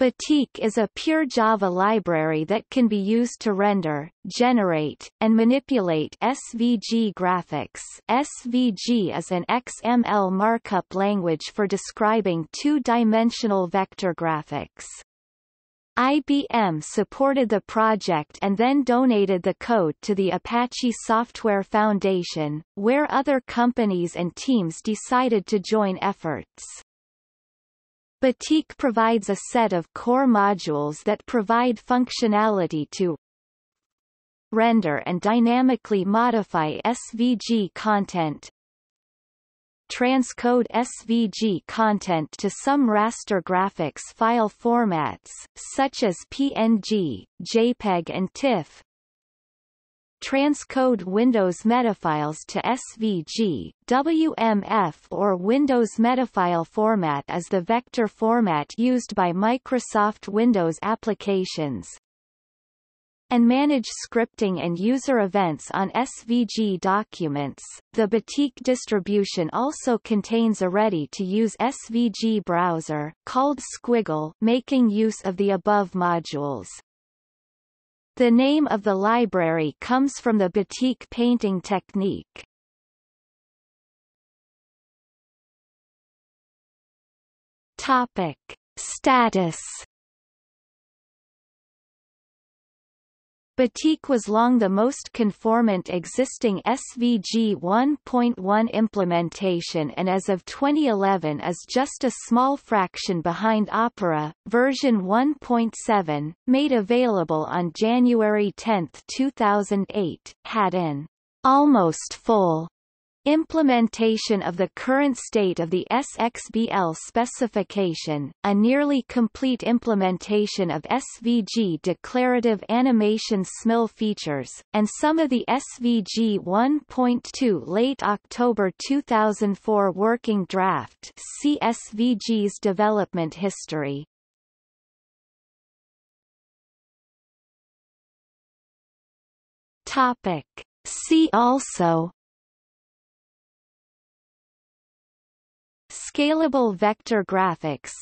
Batik is a pure Java library that can be used to render, generate, and manipulate SVG graphics SVG is an XML markup language for describing two-dimensional vector graphics. IBM supported the project and then donated the code to the Apache Software Foundation, where other companies and teams decided to join efforts. Batik provides a set of core modules that provide functionality to render and dynamically modify SVG content, transcode SVG content to some raster graphics file formats, such as PNG, JPEG and TIFF, transcode Windows metafiles to SVG, WMF or Windows metafile format is the vector format used by Microsoft Windows applications, and manage scripting and user events on SVG documents. The Batik distribution also contains a ready-to-use SVG browser, called Squiggle, making use of the above modules. The name of the library comes from the batik painting technique. Topic. Status Batik was long the most conformant existing SVG 1.1 implementation and as of 2011 is just a small fraction behind Opera, version 1.7, made available on January 10, 2008, had an almost full Implementation of the current state of the SXBL specification, a nearly complete implementation of SVG declarative animation SMIL features, and some of the SVG 1.2 late October 2004 working draft see SVG's development history. Topic. See also Scalable vector graphics.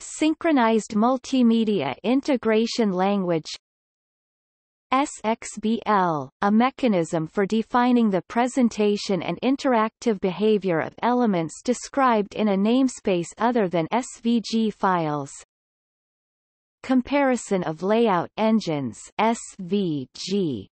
Synchronized multimedia integration language. SXBL, a mechanism for defining the presentation and interactive behavior of elements described in a namespace other than SVG files. Comparison of layout engines SVG